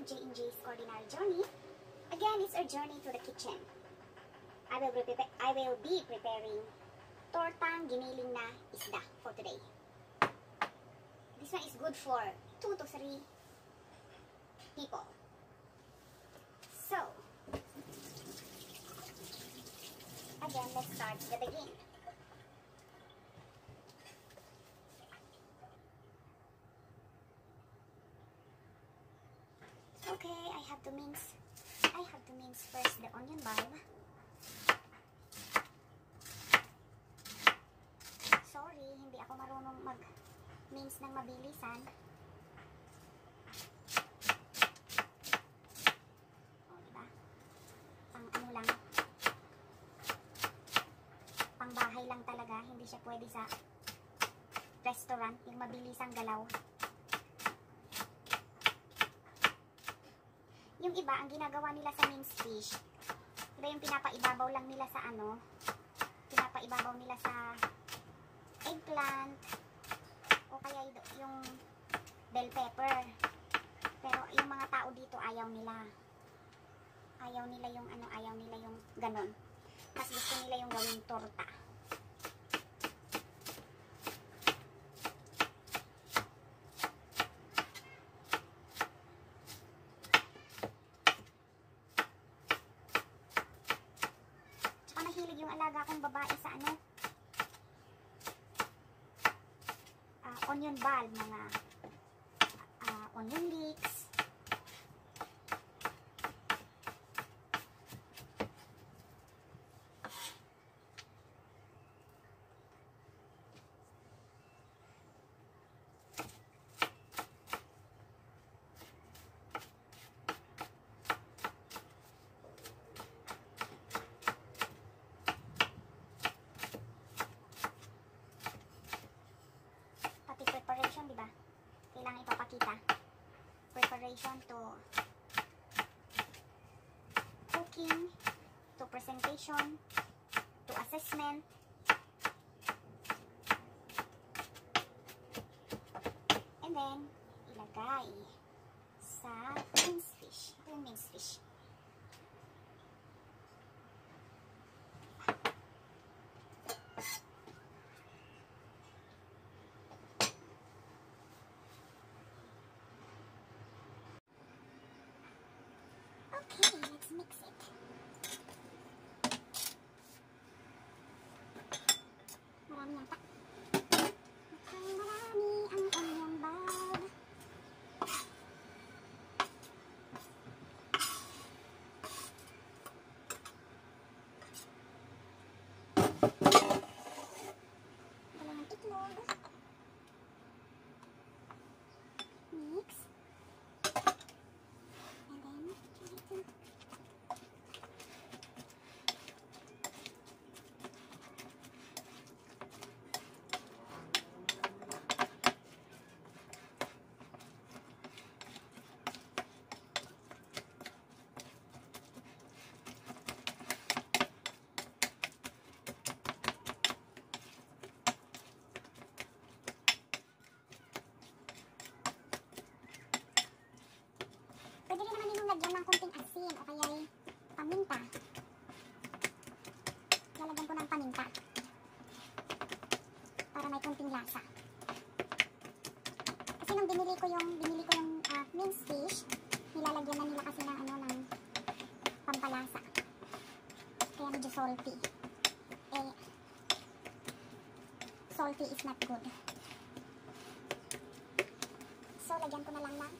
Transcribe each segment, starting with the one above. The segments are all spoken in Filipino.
To J&J's Ordinary Journey. Again, it's our journey to the kitchen. I will, be I will be preparing tortang giniling na isda for today. This one is good for 2 to 3 people. So, again, let's start the begin. Mince first the onion bulb. Sorry, hindi ako marunong mag-mince ng mabilisan. O, diba? Pang ano lang. Pang bahay lang talaga. Hindi siya pwede sa restaurant. Yung mabilisang galaw. Yung iba, ang ginagawa nila sa minced fish, iba yung pinapaibabaw lang nila sa ano, pinapaibabaw nila sa eggplant, o kaya yung bell pepper. Pero yung mga tao dito, ayaw nila. Ayaw nila yung ano, ayaw nila yung ganon. Mas gusto nila yung gawing torta. Yung alaga kong babae sa ano, ah, onion ball, mga ah, onion leeks. To cooking, to presentation, to assessment. And then, ilagay sa minced fish. Ito yung minced fish. Okay, let's mix it. Ko yung binili ko yung uh, minced fish, nilalagyan na nila kasi ng ano ng pampalasa. Kaya medyo salty. Eh, salty is not good. So, lagyan ko na lang ng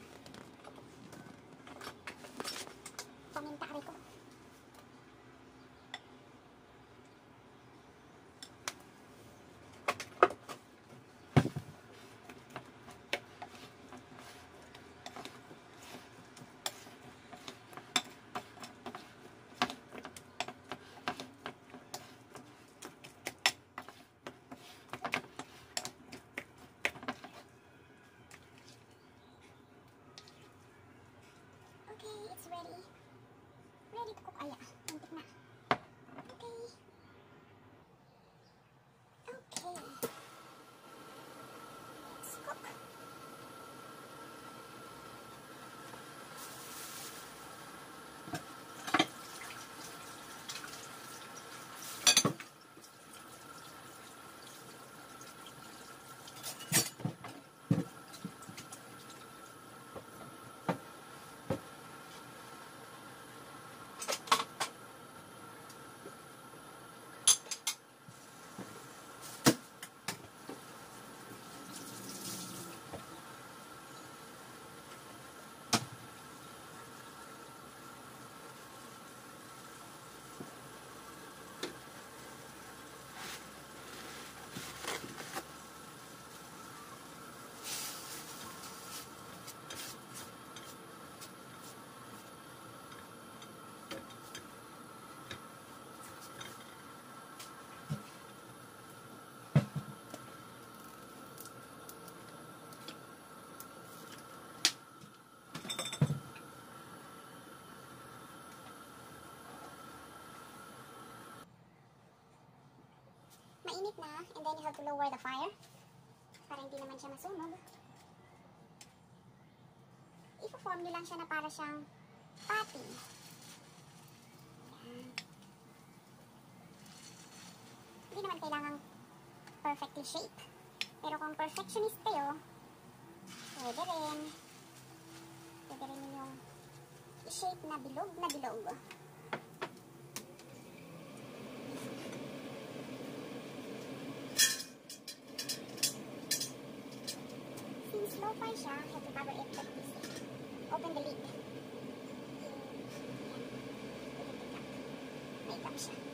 mainit na. And then you have to lower the fire. Para hindi naman siya masunog. Ipo-form nyo lang siya na para siyang patty. Ayan. Hindi naman kailangang perfectly shape. Pero kung perfectionist kayo, pwede rin. Pwede rin yung shape na bilog na bilog. Thompson.